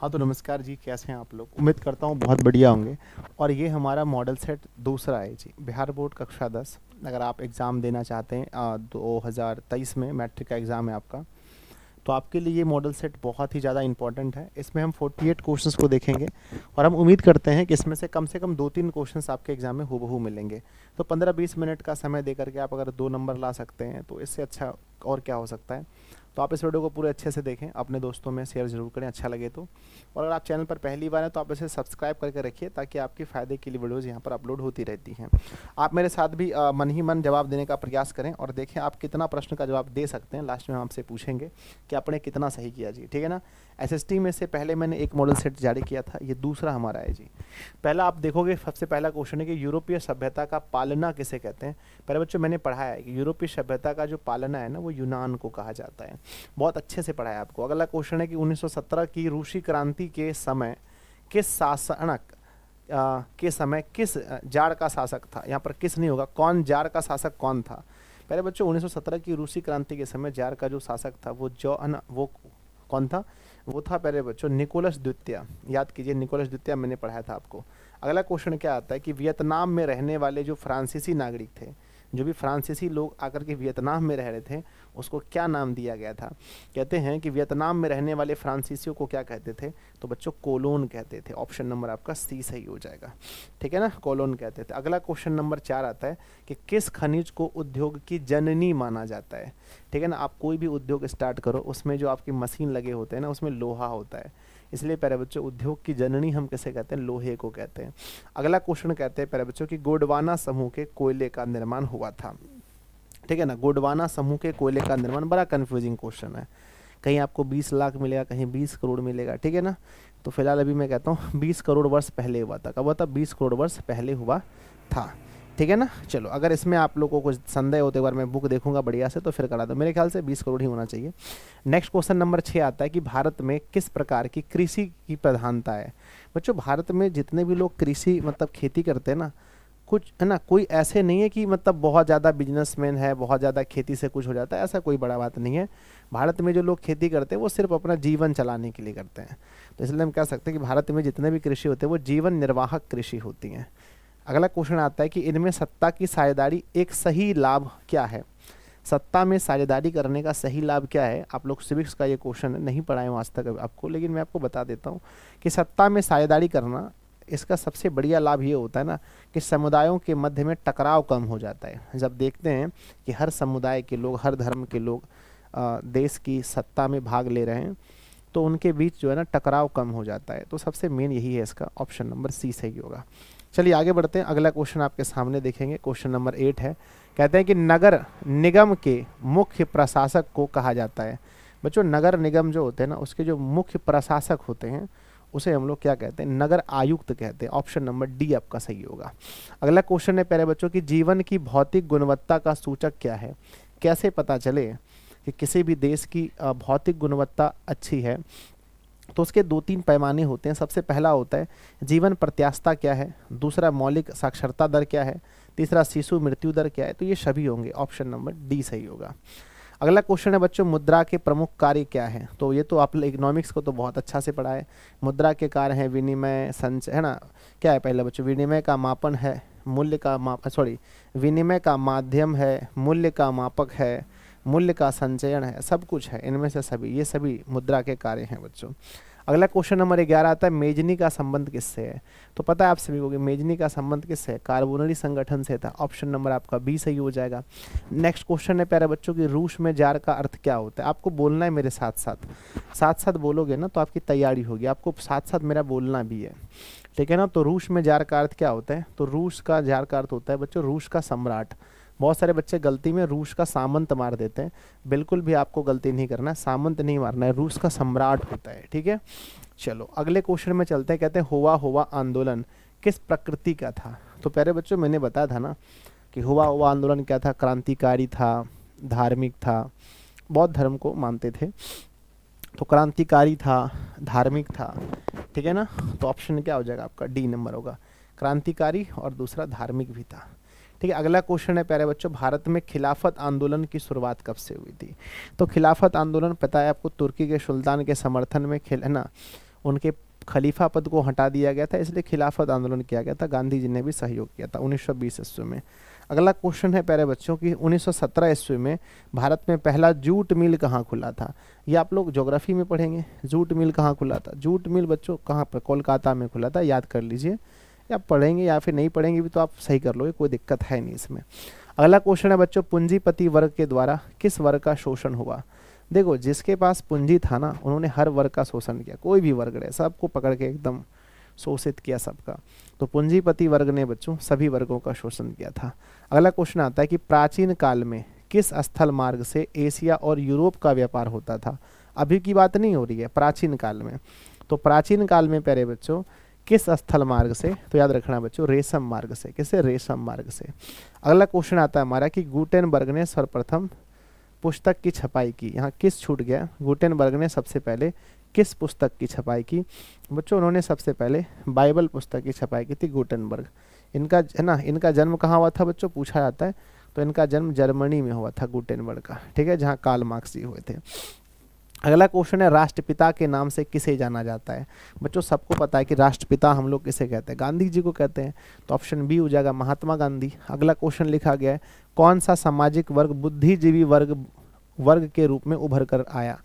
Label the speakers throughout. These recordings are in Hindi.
Speaker 1: हाँ तो नमस्कार जी, कैसे हैं आप लोग? उम्मीद करता हूँ बहुत बढ़िया होंगे। और ये हमारा मॉडल सेट दूसरा है जी, बिहार बोर्ड कक्षा दस। अगर आप एग्ज़ाम देना चाहते हैं दो हज़ार तेईस में मैट्रिक का एग्ज़ाम है आपका तो आपके लिए ये मॉडल सेट बहुत ही ज़्यादा इंपॉर्टेंट है। इसमें हम 48 क्वेश्चंस को देखेंगे और हम उम्मीद करते हैं कि इसमें से कम से कम दो तीन क्वेश्चंस आपके एग्ज़ाम में हूबहू मिलेंगे। तो 15-20 मिनट का समय दे करके आप अगर दो नंबर ला सकते हैं तो इससे अच्छा और क्या हो सकता है? तो आप इस वीडियो को पूरे अच्छे से देखें अपने दोस्तों में शेयर ज़रूर करें अच्छा लगे तो। और अगर आप चैनल पर पहली बार हैं तो आप इसे सब्सक्राइब करके रखिए ताकि आपके फ़ायदे के लिए वीडियोज़ यहाँ पर अपलोड होती रहती हैं। आप मेरे साथ भी आ, मन ही मन जवाब देने का प्रयास करें और देखें आप कितना प्रश्न का जवाब दे सकते हैं। लास्ट में हम आपसे पूछेंगे कि आपने कितना सही किया जी ठीक है ना? एसएसटी में से पहले मैंने एक मॉडल सेट जारी किया था ये दूसरा हमारा है जी। पहला आप देखोगे सबसे पहला क्वेश्चन है कि यूरोपीय सभ्यता का पालना किसे कहते हैं? पहले बच्चों मैंने पढ़ाया है कि यूरोपीय सभ्यता का जो पालना है ना वो यूनान को कहा जाता है। बहुत अच्छे से पढ़ाया आपको। अगला क्वेश्चन है कि 1917 की रूसी क्रांति के समय किस शासनक के समय किस जार का शासक था? यहाँ पर किस नहीं होगा, कौन जार का शासक कौन था? पहले बच्चों 1917 की रूसी क्रांति के समय जार का जो शासक था, वो जो वो कौन था? वो था पहले बच्चों निकोलस द्वितीय। याद कीजिए, निकोलस द्वितीय मैंने पढ़ाया था आपको। अगला क्वेश्चन क्या आता है कि वियतनाम में रहने वाले जो फ्रांसीसी नागरिक थे, जो भी फ्रांसीसी लोग आकर के वियतनाम में रह रहे थे उसको क्या नाम दिया गया था? कहते हैं कि वियतनाम में रहने वाले फ्रांसीसियों को क्या कहते थे? तो बच्चों, कोलोन कहते थे। ऑप्शन नंबर आपका सी सही हो जाएगा। ठीक है ना? कोलोन कहते थे। अगला क्वेश्चन नंबर चार आता है कि किस खनिज को उद्योग की जननी माना जाता है? ठीक है ना? आप कोई भी उद्योग स्टार्ट करो, उसमें जो आपकी मशीन लगे होते हैं ना, उसमें लोहा होता है। इसलिए प्यारे बच्चों, उद्योग की जननी हम कैसे कहते हैं? लोहे को कहते हैं। अगला क्वेश्चन कहते हैं, प्यारे बच्चों, की गोडवाना समूह के कोयले का निर्माण हुआ था। ठीक है ना, गोडवाना समूह के कोयले का निर्माण, बड़ा कन्फ्यूजिंग क्वेश्चन है। कहीं आपको 20 लाख मिलेगा, कहीं 20 करोड़ मिलेगा, ठीक है ना? तो फ़िलहाल अभी मैं कहता हूँ 20 करोड़ वर्ष पहले हुआ था। कब हुआ था? 20 करोड़ वर्ष पहले हुआ था। ठीक है ना? चलो, अगर इसमें आप लोगों को कुछ संदेह होते बार मैं बुक देखूँगा बढ़िया से तो फिर करा दो। मेरे ख्याल से 20 करोड़ ही होना चाहिए। नेक्स्ट क्वेश्चन नंबर छः आता है कि भारत में किस प्रकार की कृषि की प्रधानता है? बच्चों, भारत में जितने भी लोग कृषि मतलब खेती करते हैं ना कुछ, है ना, कोई ऐसे नहीं है कि मतलब बहुत ज़्यादा बिजनेसमैन है, बहुत ज़्यादा खेती से कुछ हो जाता है, ऐसा कोई बड़ा बात नहीं है। भारत में जो लोग खेती करते हैं, वो सिर्फ़ अपना जीवन चलाने के लिए करते हैं। तो इसलिए हम कह सकते हैं कि भारत में जितने भी कृषि होते हैं, वो जीवन निर्वाहक कृषि होती हैं। अगला क्वेश्चन आता है कि इनमें सत्ता की साझेदारी एक सही लाभ क्या है? सत्ता में साझेदारी करने का सही लाभ क्या है? आप लोग सिविक्स का ये क्वेश्चन नहीं पढ़ाए आज तक आपको, लेकिन मैं आपको बता देता हूँ कि सत्ता में साझेदारी करना इसका सबसे बढ़िया लाभ ये होता है ना कि समुदायों के मध्य में टकराव कम हो जाता है। जब देखते हैं कि हर समुदाय के लोग, हर धर्म के लोग देश की सत्ता में भाग ले रहे हैं तो उनके बीच जो है ना टकराव कम हो जाता है। तो सबसे मेन यही है इसका ऑप्शन नंबर सी सही होगा। चलिए आगे बढ़ते हैं। अगला क्वेश्चन आपके सामने देखेंगे। क्वेश्चन नंबर एट है। कहते हैं कि नगर निगम के मुख्य प्रशासक को कहा जाता है। बच्चों, नगर निगम जो होते हैं ना, उसके जो मुख्य प्रशासक होते हैं उसे हम लोग क्या कहते हैं? नगर आयुक्त कहते हैं। ऑप्शन नंबर डी आपका सही होगा। अगला क्वेश्चन है प्यारे बच्चों की, जीवन की भौतिक गुणवत्ता का सूचक क्या है? कैसे पता चले कि किसी भी देश की भौतिक गुणवत्ता अच्छी है? तो उसके दो तीन पैमाने होते हैं। सबसे पहला होता है, जीवन प्रत्याशता क्या है? दूसरा, मौलिक साक्षरता दर क्या है? तीसरा, शिशु मृत्यु दर क्या है? तो ये सभी होंगे। ऑप्शन नंबर डी सही होगा। अगला क्वेश्चन है बच्चों, मुद्रा के प्रमुख कार्य क्या है? तो ये तो आप इकोनॉमिक्स को तो बहुत अच्छा से पढ़ा है। मुद्रा के कार्य हैं विनिमय, संचय, है ना? क्या है पहले बच्चों? विनिमय का मापन है, मूल्य का माप सॉरी विनिमय का माध्यम है, मूल्य का मापक है, मूल्य का संचयन है, सब कुछ है। इनमें से सभी, ये सभी मुद्रा के कार्य हैं बच्चों। अगला क्वेश्चन नंबर ग्यारह आता है, मेजनी का संबंध किससे है? तो पता है आप सभी को कि मेजनी का संबंध किससे है? कार्बोनरी संगठन से था। ऑप्शन नंबर आपका बी सही हो जाएगा। नेक्स्ट क्वेश्चन है, प्यारे बच्चों, की रूस में जार का अर्थ क्या होता है? आपको बोलना है मेरे साथ साथ साथ साथ बोलोगे ना तो आपकी तैयारी होगी। आपको साथ साथ मेरा बोलना भी है। ठीक है ना? तो रूस में जार का अर्थ क्या होता है? तो रूस का जार का अर्थ होता है, बच्चों, रूस का सम्राट। बहुत सारे बच्चे गलती में रूस का सामंत मार देते हैं। बिल्कुल भी आपको गलती नहीं करना है, सामंत नहीं मारना है, रूस का सम्राट होता है, ठीक है? चलो, अगले क्वेश्चन में चलते हैं, कहते हैं, हुआ हुआ आंदोलन, किस प्रकृति का था? तो प्यारे बच्चों, मैंने बताया था ना कि हुआ हुआ आंदोलन क्या था? क्रांतिकारी था, धार्मिक था बौद्ध धर्म को मानते थे। तो क्रांतिकारी था, धार्मिक था, ठीक है ना? तो ऑप्शन क्या हो जाएगा आपका? डी नंबर होगा। क्रांतिकारी और दूसरा धार्मिक भी था। ठीक है, अगला क्वेश्चन है प्यारे बच्चों, भारत में खिलाफत आंदोलन की शुरुआत कब से हुई थी? तो खिलाफत आंदोलन, पता है आपको, तुर्की के सुल्तान के समर्थन में खिल, है ना? उनके खलीफा पद को हटा दिया गया था, इसलिए खिलाफत आंदोलन किया गया था, गांधी जी ने भी सहयोग किया था 1920 ईस्वी में। अगला क्वेश्चन है प्यारे बच्चों की 1917 ईस्वी में भारत में पहला जूट मिल कहाँ खुला था? ये आप लोग ज्योग्राफी में पढ़ेंगे, जूट मिल कहाँ खुला था? जूट मिल बच्चों, कहाँ पर? कोलकाता में खुला था, याद कर लीजिए। या पढ़ेंगे या फिर नहीं पढ़ेंगे भी तो आप सही कर लो कोई दिक्कत है नहीं इसमें। अगला क्वेश्चन है बच्चों, पूंजीपति वर्ग के द्वारा किस वर्ग का शोषण हुआ? देखो, जिसके पास पूंजी था ना, उन्होंने हर वर्ग का शोषण किया, कोई भी वर्ग रहे, सबको पकड़ के एकदम शोषित किया सबका। तो पूंजीपति वर्ग ने बच्चों, सभी वर्गों का शोषण किया था। अगला क्वेश्चन आता है कि प्राचीन काल में किस स्थल मार्ग से एशिया और यूरोप का व्यापार होता था? अभी की बात नहीं हो रही है, प्राचीन काल में। तो प्राचीन काल में प्यारे बच्चों किस स्थल मार्ग से? तो याद रखना बच्चों, रेशम मार्ग से। किसे? रेशम मार्ग से। अगला क्वेश्चन आता है हमारा कि गुटेनबर्ग ने सर्वप्रथम पुस्तक की छपाई की। यहाँ किस छूट गया? गुटेनबर्ग ने सबसे पहले किस पुस्तक की छपाई की? बच्चों, उन्होंने सबसे पहले बाइबल पुस्तक की छपाई की थी गुटेनबर्ग। इनका है ना, इनका जन्म कहाँ हुआ था बच्चों? पूछा जाता है। तो इनका जन्म जर्मनी में हुआ था गुटेनबर्ग का। ठीक है, जहाँ काल मार्क्स जी हुए थे। अगला क्वेश्चन है, राष्ट्रपिता के नाम से किसे जाना जाता है? बच्चों, सबको पता है कि राष्ट्रपिता हम लोग किसे कहते हैं। गांधी जी को कहते हैं तो ऑप्शन बी हो जाएगा महात्मा गांधी। अगला क्वेश्चन लिखा गया है, कौन सा सामाजिक वर्ग, बुद्धिजीवी वर्ग वर्ग के रूप में उभर कर आया?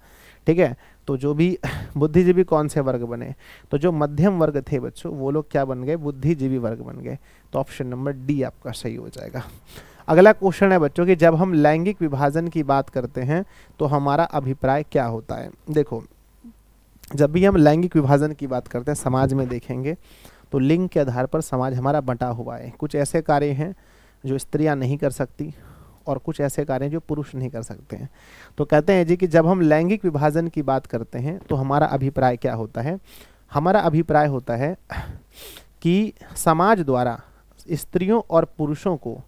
Speaker 1: ठीक है तो जो भी बुद्धिजीवी कौन से वर्ग बने? तो जो मध्यम वर्ग थे बच्चों, वो लोग क्या बन गए? बुद्धिजीवी वर्ग बन गए। तो ऑप्शन नंबर डी आपका सही हो जाएगा। अगला क्वेश्चन है बच्चों कि, जब हम लैंगिक विभाजन की बात करते हैं तो हमारा अभिप्राय क्या होता है? देखो, जब भी हम लैंगिक विभाजन की बात करते हैं, समाज में देखेंगे तो लिंग के आधार पर समाज हमारा बंटा हुआ है। कुछ ऐसे कार्य हैं जो स्त्रियाँ नहीं कर सकती और कुछ ऐसे कार्य जो पुरुष नहीं कर सकते हैं। तो कहते हैं जी कि जब हम लैंगिक विभाजन की बात करते हैं तो हमारा अभिप्राय क्या होता है? हमारा अभिप्राय होता है कि समाज द्वारा स्त्रियों और पुरुषों को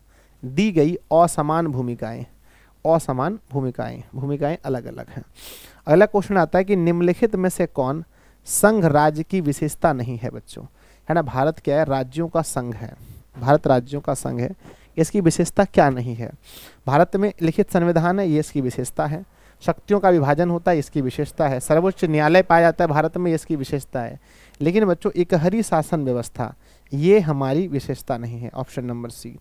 Speaker 1: दी गई असमान भूमिकाएँ। असमान भूमिकाएँ। भूमिकाएँ अलग अलग हैं। अगला क्वेश्चन आता है कि निम्नलिखित में से कौन संघ राज्य की विशेषता नहीं है बच्चों? है ना, भारत क्या है? राज्यों का संघ है। भारत राज्यों का संघ है। इसकी विशेषता क्या नहीं है? भारत में लिखित संविधान है, ये इसकी विशेषता है। शक्तियों का विभाजन होता है, इसकी विशेषता है। सर्वोच्च न्यायालय पाया जाता है भारत में इसकी विशेषता है। लेकिन बच्चों इकहरी शासन व्यवस्था, ये हमारी विशेषता नहीं है ऑप्शन नंबर सी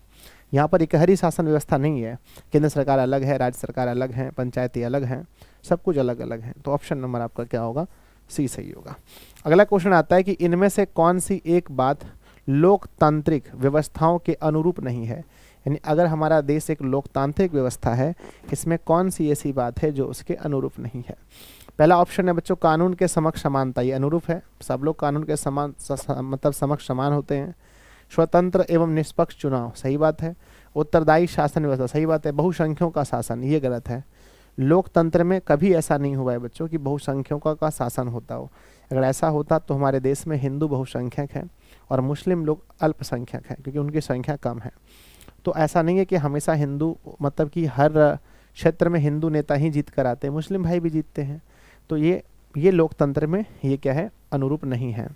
Speaker 1: यहाँ पर इकहरी शासन व्यवस्था नहीं है। केंद्र सरकार अलग है, राज्य सरकार अलग है, पंचायती अलग हैं, सब कुछ अलग अलग है। तो ऑप्शन नंबर आपका क्या होगा? सी सही होगा। अगला क्वेश्चन आता है कि इनमें से कौन सी एक बात लोकतांत्रिक व्यवस्थाओं के अनुरूप नहीं है? यानी अगर हमारा देश एक लोकतांत्रिक व्यवस्था है, इसमें कौन सी ऐसी बात है जो उसके अनुरूप नहीं है? पहला ऑप्शन है बच्चों, कानून के समक्ष समानता, ये अनुरूप है। सब लोग कानून के समान मतलब समक्ष समान होते हैं। स्वतंत्र एवं निष्पक्ष चुनाव। सही बात है। उत्तरदायी शासन व्यवस्था, सही बात है। बहुसंख्यों का शासन, ये गलत है। लोकतंत्र में कभी ऐसा नहीं हुआ है बच्चों कि बहुसंख्यों का शासन होता हो। अगर ऐसा होता तो हमारे देश में हिंदू बहुसंख्यक हैं और मुस्लिम लोग अल्पसंख्यक हैं क्योंकि उनकी संख्या कम है। तो ऐसा नहीं है कि हमेशा हिंदू मतलब कि हर क्षेत्र में हिंदू नेता ही जीत कर आते हैं, मुस्लिम भाई भी जीतते हैं। तो ये ये लोकतंत्र में ये क्या है? अनुरूप नहीं है।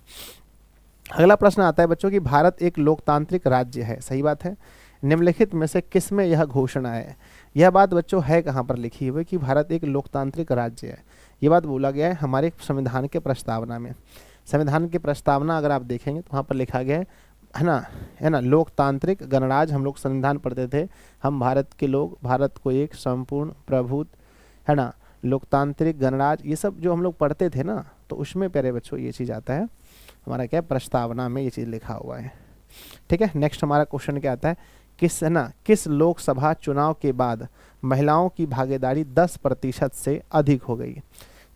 Speaker 1: अगला प्रश्न आता है, बच्चों कि भारत एक लोकतांत्रिक राज्य है। सही बात है। निम्नलिखित में से किसमें यह घोषणा है? यह बात बच्चों है कहाँ पर लिखी हुई कि भारत एक लोकतांत्रिक राज्य है। ये बात बोला गया है हमारे संविधान के प्रस्तावना में। संविधान की प्रस्तावना अगर आप देखेंगे तो वहाँ पर लिखा गया है है ना है ना, लोकतांत्रिक गणराज हम लोग संविधान पढ़ते थे। हम भारत के लोग, भारत को एक संपूर्ण, प्रभुत, है ना, लोकतांत्रिक गणराज ये सब जो हम लोग पढ़ते थे ना तो उसमें प्यारे बच्चों ये चीज़ आता है। हमारा क्या प्रस्तावना में ये चीज़ लिखा हुआ है। ठीक है? नेक्स्ट हमारा क्वेश्चन क्या आता है? किस है ना, किस लोकसभा चुनाव के बाद महिलाओं की भागीदारी 10 प्रतिशत से अधिक हो गई?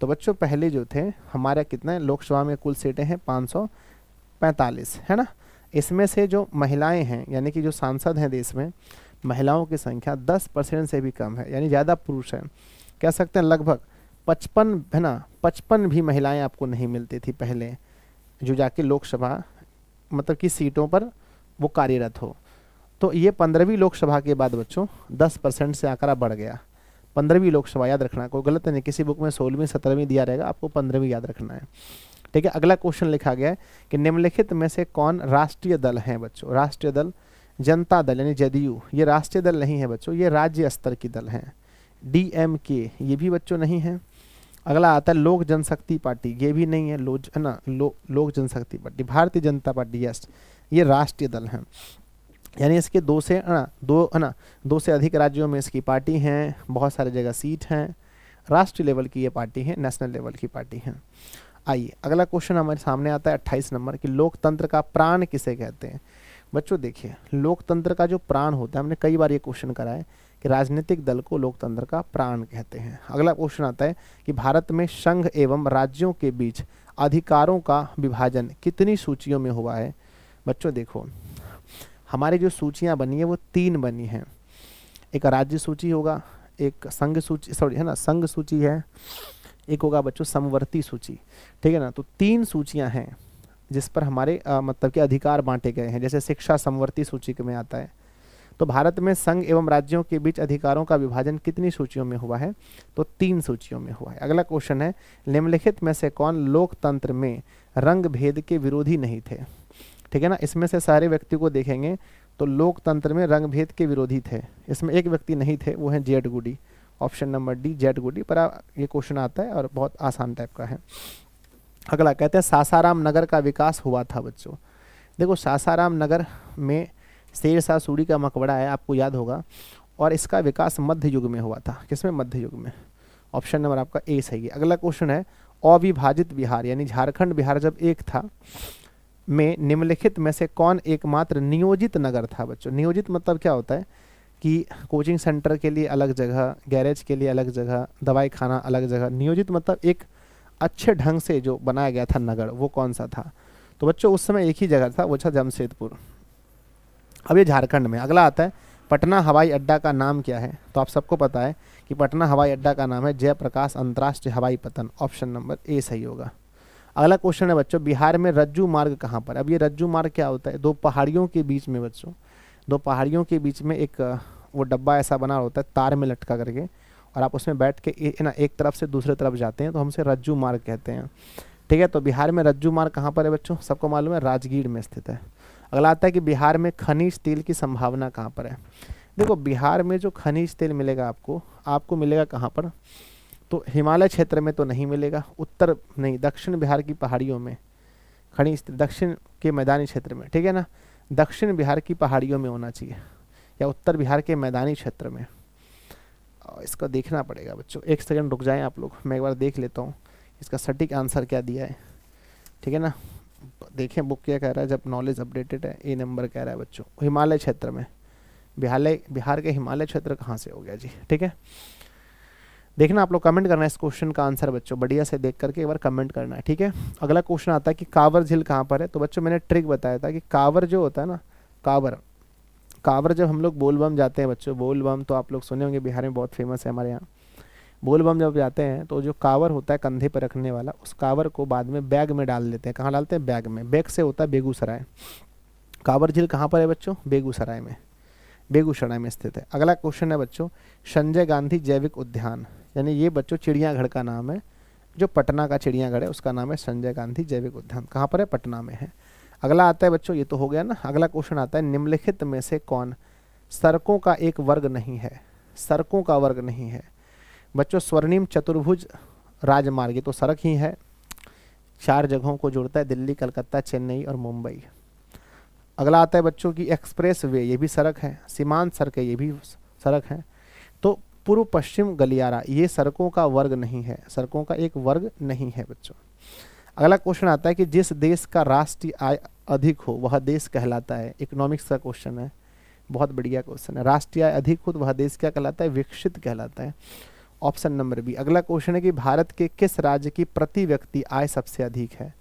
Speaker 1: तो बच्चों, पहले जो थे, हमारे कितने लोकसभा में कुल सीटें हैं? 545 है ना? इसमें से जो महिलाएँ हैं, यानी कि जो सांसद हैं देश में, महिलाओं की संख्या 10 परसेंट से भी कम है, यानी ज़्यादा पुरुष हैं। कह सकते हैं लगभग पचपन, है ना, पचपन भी महिलाएँ आपको नहीं मिलती थी पहले। जो जाके लोकसभा मतलब कि सीटों पर वो कार्यरत हो। तो ये पंद्रहवीं लोकसभा के बाद बच्चों, दस परसेंट से आंकड़ा बढ़ गया। पंद्रहवीं लोकसभा, याद रखना, कोई गलत नहीं, किसी बुक में सोलहवीं, सत्रहवीं दिया रहेगा, आपको पंद्रहवीं याद रखना है। ठीक है, अगला क्वेश्चन लिखा गया है कि निम्नलिखित में से कौन राष्ट्रीय दल है बच्चों? राष्ट्रीय दल, जनता दल, यानी जदयू ये राष्ट्रीय दल नहीं है बच्चों, ये राज्य स्तर की दल हैं। डी एम के ये भी बच्चों नहीं है। अगला आता है लोक जनशक्ति पार्टी। ये भी नहीं है लो है ना लो, लोक जनशक्ति party. Bharatiya Janata party yes ये राष्ट्रीय दल है। यानी इसके दो से है ना दो है ना दो से अधिक राज्यों में इसकी पार्टी हैं बहुत सारे जगह सीट हैं। राष्ट्रीय लेवल की ये पार्टी है नेशनल लेवल की पार्टी है। आइए अगला क्वेश्चन हमारे सामने आता है अट्ठाईस नंबर कि लोकतंत्र का प्राण किसे कहते हैं? बच्चों, देखिए, लोकतंत्र का जो प्राण होता है, हमने कई बार ये क्वेश्चन करा है कि राजनीतिक दल को लोकतंत्र का प्राण कहते हैं। अगला क्वेश्चन आता है कि भारत में संघ एवं राज्यों के बीच अधिकारों का विभाजन कितनी सूचियों में हुआ है? बच्चों, देखो, हमारी जो सूचियाँ बनी है, वो तीन बनी हैं। एक राज्य सूची होगा, एक संघ सूची सॉरी है ना, संघ सूची है, एक होगा बच्चों, समवर्ती सूची। ठीक है ना तो तीन सूचियाँ हैं। जिस पर हमारे आ, मतलब के अधिकार बांटे गए हैं जैसे शिक्षा समवर्ती सूची में आता है। तो भारत में संघ एवं राज्यों के बीच अधिकारों का विभाजन कितनी सूचियों में हुआ है? तो तीन सूचियों में हुआ है। अगला क्वेश्चन है निम्नलिखित में से कौन लोकतंत्र में रंग भेद के विरोधी नहीं थे? ठीक है ना? इसमें से सारे व्यक्ति को देखेंगे तो लोकतंत्र में रंग भेद के विरोधी थे। इसमें एक व्यक्ति नहीं थे वो है Jade Goody. Option number D Jade Goody. पर ये क्वेश्चन आता है और बहुत आसान टाइप का है। अगला कहते हैं, सासाराम नगर का विकास हुआ था बच्चों। देखो, सासाराम नगर में शेर शाह सूरी का मकबरा है, आपको याद होगा, और इसका विकास मध्य युग में हुआ था। किसमें? मध्य युग में। ऑप्शन नंबर आपका ए सही है। अगला क्वेश्चन है, अविभाजित बिहार, यानी झारखंड बिहार जब एक था, में निम्नलिखित में से कौन एकमात्र नियोजित नगर था बच्चों? नियोजित मतलब क्या होता है? कि कोचिंग सेंटर के लिए अलग जगह, गैरेज के लिए अलग जगह, दवाई खाना अलग जगह। नियोजित मतलब एक अच्छे ढंग से जो बनाया गया था नगर, वो कौन सा था? तो बच्चों, उस समय एक ही जगह था, वो था जमशेदपुर। अब ये झारखंड में, अगला आता है, पटना हवाई अड्डा का नाम क्या है? तो आप सबको पता है कि पटना हवाई अड्डा का नाम है जयप्रकाश अंतर्राष्ट्रीय हवाई पतन, ऑप्शन नंबर ए सही होगा। अगला क्वेश्चन है बच्चों, बिहार में रज्जू मार्ग कहाँ पर? अब ये रज्जू मार्ग क्या होता है? दो पहाड़ियों के बीच में बच्चों, दो पहाड़ियों के बीच में एक, वो डब्बा ऐसा बना होता है, तार में लटका करके और आप उसमें बैठ के ना, एक तरफ़ से दूसरे तरफ़ जाते हैं तो हमसे रज्जू मार्ग कहते हैं। ठीक है तो बिहार में रज्जू मार्ग कहाँ पर है बच्चों? सबको मालूम है, राजगीर में स्थित है। अगला आता है कि बिहार में खनिज तेल की संभावना कहाँ पर है? देखो, बिहार में जो खनिज तेल मिलेगा आपको आपको मिलेगा कहाँ पर? तो हिमालय क्षेत्र में तो नहीं मिलेगा, उत्तर नहीं, दक्षिण बिहार की पहाड़ियों में, खनिज दक्षिण के मैदानी क्षेत्र में, ठीक है ना? दक्षिण बिहार की पहाड़ियों में होना चाहिए, या उत्तर बिहार के मैदानी क्षेत्र में। इसका देखना पड़ेगा बच्चों। एक सेकंड रुक जाएँ आप लोग। मैं एक बार देख लेता हूँ इसका सटीक आंसर क्या दिया है। ठीक है ना? देखें बुक क्या कह रहा है, जब नॉलेज अपडेटेड है ए नंबर कह रहा है बच्चों। हिमालय क्षेत्र में। बिहार बिहार के हिमालय क्षेत्र कहाँ से हो गया जी? ठीक है? देखना आप लोग कमेंट करना है इस क्वेश्चन का आंसर बच्चों। बढ़िया से देख करके एक बार कमेंट करना है, ठीक है? अगला क्वेश्चन आता है कि कावर झील कहाँ पर है? तो बच्चों मैंने ट्रिक बताया था कि कावर जो होता है ना, कावर। कावर जब हम लोग बोलबम जाते हैं, बच्चों, बोलबम तो आप लोग सुने होंगे, बिहार में बहुत फ़ेमस है हमारे यहाँ। बोलबम जब जाते हैं तो जो कावर होता है कंधे पर रखने वाला, उस कावर को बाद में बैग में डाल देते हैं। कहाँ डालते हैं? बैग में। बैग से होता है बेगूसराय। कावर झील कहाँ पर है बच्चों? बेगूसराय में। बेगूसराय में स्थित है। अगला क्वेश्चन है बच्चों, संजय गांधी जैविक उद्यान। यानी ये बच्चों चिड़ियाघर का नाम है, जो पटना का चिड़ियाघर है, उसका नाम है संजय गांधी जैविक उद्यान। कहाँ पर है? पटना में है। अगला आता है बच्चों, ये तो हो गया ना, अगला क्वेश्चन आता है, निम्नलिखित में से कौन? सड़कों का एक वर्ग नहीं है, सड़कों का वर्ग नहीं है। बच्चों, स्वर्णिम चतुर्भुज राजमार्ग, ये तो सड़क ही है। चार जगहों को जोड़ता है, दिल्ली, कलकत्ता, चेन्नई और मुंबई। अगला आता है बच्चों की एक्सप्रेस वे ये भी सड़क है, सीमांत सड़कें ये भी सड़क है। तो पूर्व पश्चिम गलियारा, ये सड़कों का वर्ग नहीं है, सड़कों का एक वर्ग नहीं है बच्चों। अगला क्वेश्चन आता है कि जिस देश का राष्ट्रीय आय अधिक हो, वह देश कहलाता है। इकोनॉमिक्स का क्वेश्चन है। बहुत बढ़िया क्वेश्चन है। राष्ट्रीय अधिक हो तो वह देश क्या कहलाता है? विकसित कहलाता है। ऑप्शन नंबर बी अगला क्वेश्चन है कि भारत के किस राज्य की प्रति व्यक्ति आय सबसे अधिक है?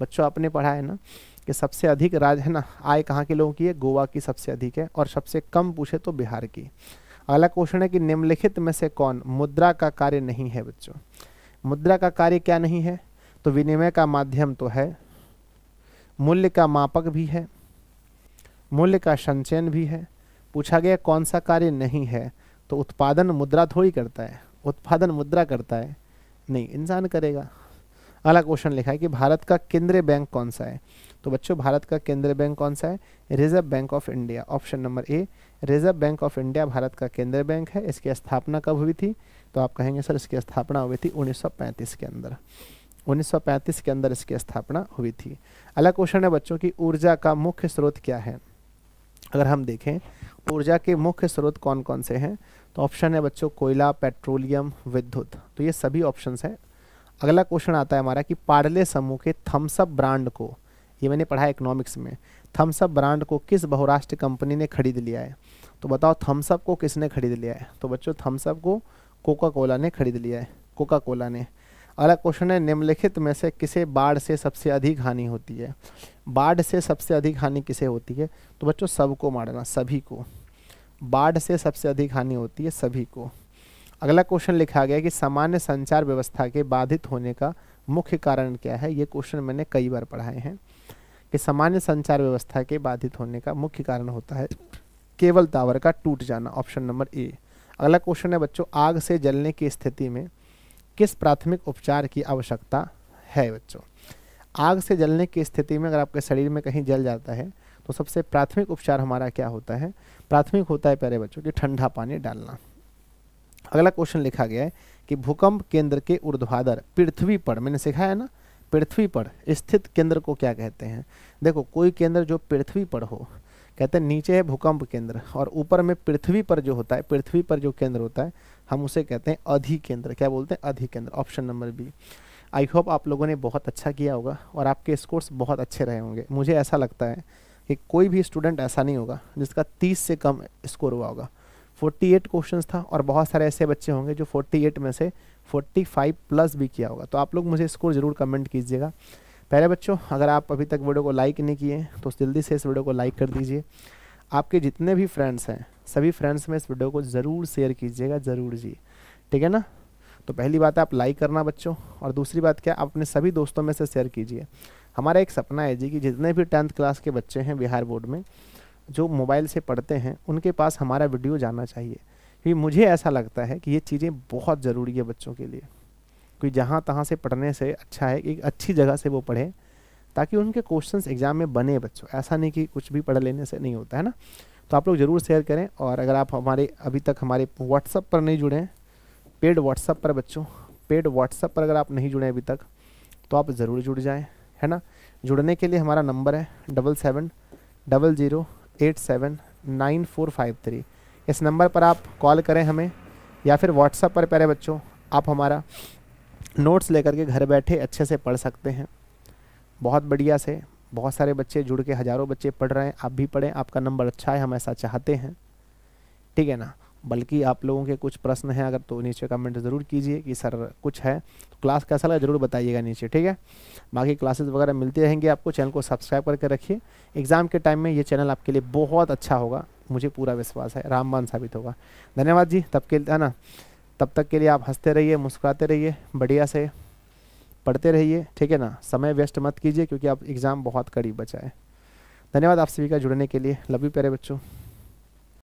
Speaker 1: बच्चों, आपने पढ़ा है ना कि सबसे अधिक राज्य है ना, आय कहाँ के लोगों की है? गोवा की सबसे अधिक है और सबसे कम पूछे तो बिहार की। अगला क्वेश्चन है कि निम्नलिखित में से कौन मुद्रा का कार्य नहीं है बच्चों? मुद्रा का कार्य क्या नहीं है? तो विनिमय का माध्यम तो है। मूल्य का मापक भी है, मूल्य का संचयन भी है। पूछा गया कौन सा कार्य नहीं है तो उत्पादन मुद्रा थोड़ी करता है, उत्पादन मुद्रा करता है। नहीं, इंसान करेगा। अगला क्वेश्चन लिखा है कि भारत का केंद्रीय बैंक कौन सा है? तो बच्चों, भारत का केंद्रीय बैंक कौन सा है? Reserve Bank of India option number A Reserve Bank of India Bharat का केंद्रीय बैंक है। इसकी स्थापना कब हुई थी? तो आप कहेंगे, सर, इसकी स्थापना हुई थी 1935 के अंदर। 1935 के अंदर इसकी स्थापना हुई थी। अगला क्वेश्चन है बच्चों की ऊर्जा का मुख्य स्रोत क्या है? अगर हम देखें, ऊर्जा के मुख्य स्रोत कौन कौन से हैं? तो ऑप्शन है बच्चों, कोयला, पेट्रोलियम, विद्युत। तो ये सभी ऑप्शन हैं। अगला क्वेश्चन आता है हमारा कि पार्ले समूह के थम्सअप ब्रांड को, ये मैंने पढ़ा इकोनॉमिक्स में, थम्सअप ब्रांड को किस बहुराष्ट्र कंपनी ने खरीद लिया है? तो बताओ थम्सअप को किसने खरीद लिया है? तो बच्चों, थम्सअप को कोका कोला ने खरीद लिया है। कोका कोला ने। अगला क्वेश्चन है, निम्नलिखित में से किसे बाढ़ से सबसे अधिक हानि होती है? बाढ़ से सबसे अधिक हानि किसे होती है? तो बच्चों, सबको मारना, सभी को। बाढ़ से सबसे अधिक हानि होती है सभी को। अगला क्वेश्चन लिखा गया कि सामान्य संचार व्यवस्था के बाधित होने का मुख्य कारण क्या है? ये क्वेश्चन मैंने कई बार पढ़ाए हैं कि सामान्य संचार व्यवस्था के बाधित होने का मुख्य कारण होता है केवल टावर का टूट जाना ऑप्शन नंबर ए अगला क्वेश्चन है बच्चों, आग से जलने की स्थिति में किस प्राथमिक उपचार की आवश्यकता है बच्चों? आग से जलने की स्थिति में अगर आपके शरीर में कहीं जल जाता है तो सबसे प्राथमिक उपचार हमारा क्या होता है? प्राथमिक होता है प्यारे बच्चों कि ठंडा पानी डालना। अगला क्वेश्चन लिखा गया है कि भूकंप केंद्र के ऊर्ध्वाधर पृथ्वी पर, मैंने सिखाया ना? पृथ्वी पर स्थित केंद्र को क्या कहते हैं? देखो, कोई केंद्र जो पृथ्वी पर हो, कहते हैं नीचे है भूकंप केंद्र और ऊपर में पृथ्वी पर जो होता है, पृथ्वी पर जो केंद्र होता है हम उसे कहते हैं अधिकेंद्र। क्या बोलते हैं? अधिकेंद्र option number B I hope आप लोगों ने बहुत अच्छा किया होगा और आपके स्कोर्स बहुत अच्छे रहे होंगे। मुझे ऐसा लगता है कि कोई भी स्टूडेंट ऐसा नहीं होगा जिसका 30 से कम स्कोर हुआ होगा। 48 क्वेश्चंस था और बहुत सारे ऐसे बच्चे होंगे जो 48 में से 45 प्लस भी किया होगा। तो आप लोग मुझे स्कोर ज़रूर कमेंट कीजिएगा। पहले बच्चों, अगर आप अभी तक वीडियो को लाइक नहीं किए तो जल्दी से इस वीडियो को लाइक कर दीजिए। आपके जितने भी फ्रेंड्स हैं, सभी फ्रेंड्स में इस वीडियो को ज़रूर शेयर कीजिएगा, ज़रूर जी। ठीक है ना? तो पहली बात है, आप लाइक करना बच्चों, और दूसरी बात क्या, आप अपने सभी दोस्तों में से शेयर कीजिए। हमारा एक सपना है जी कि जितने भी टेंथ क्लास के बच्चे हैं बिहार बोर्ड में, जो मोबाइल से पढ़ते हैं, उनके पास हमारा वीडियो जाना चाहिए। क्योंकि मुझे ऐसा लगता है कि ये चीज़ें बहुत ज़रूरी है बच्चों के लिए। क्योंकि जहाँ तहाँ से पढ़ने से अच्छा है, एक अच्छी जगह से वो पढ़े ताकि उनके क्वेश्चंस एग्ज़ाम में बने बच्चों। ऐसा नहीं कि कुछ भी पढ़ लेने से नहीं होता, है ना? तो आप लोग ज़रूर शेयर करें और अगर आप हमारे, अभी तक हमारे व्हाट्सअप पर नहीं जुड़े हैं पेड व्हाट्सअप पर बच्चों पेड व्हाट्सअप पर अगर आप नहीं जुड़े अभी तक तो आप ज़रूर जुड़ जाएँ, है ना? जुड़ने के लिए हमारा नंबर है double seven double zero eight seven nine four five three इस नंबर पर आप कॉल करें हमें, या फिर व्हाट्सअप पर, प्यारे बच्चों, आप हमारा नोट्स लेकर के घर बैठे अच्छे से पढ़ सकते हैं। बहुत बढ़िया से बहुत सारे बच्चे जुड़ के हज़ारों बच्चे पढ़ रहे हैं, आप भी पढ़ें, आपका नंबर अच्छा है, हम ऐसा चाहते हैं। ठीक है ना? बल्कि आप लोगों के कुछ प्रश्न हैं, अगर तो नीचे कमेंट ज़रूर कीजिए कि सर कुछ है तो क्लास कैसा लगा ज़रूर बताइएगा नीचे, ठीक है? बाकी क्लासेस वगैरह मिलते रहेंगे आपको चैनल को सब्सक्राइब करके रखिए। एग्ज़ाम के टाइम में ये चैनल आपके लिए बहुत अच्छा होगा, मुझे पूरा विश्वास है रामबान साबित होगा। धन्यवाद जी, तब के, है ना? तब तक के लिए आप हँसते रहिए, मुस्कुराते रहिए, बढ़िया से पढ़ते रहिए, ठीक है ना? समय वेस्ट मत कीजिए क्योंकि आप एग्ज़ाम बहुत करीब बचाए धन्यवाद आप सभी का जुड़ने के लिए। लव यू प्यारे बच्चों।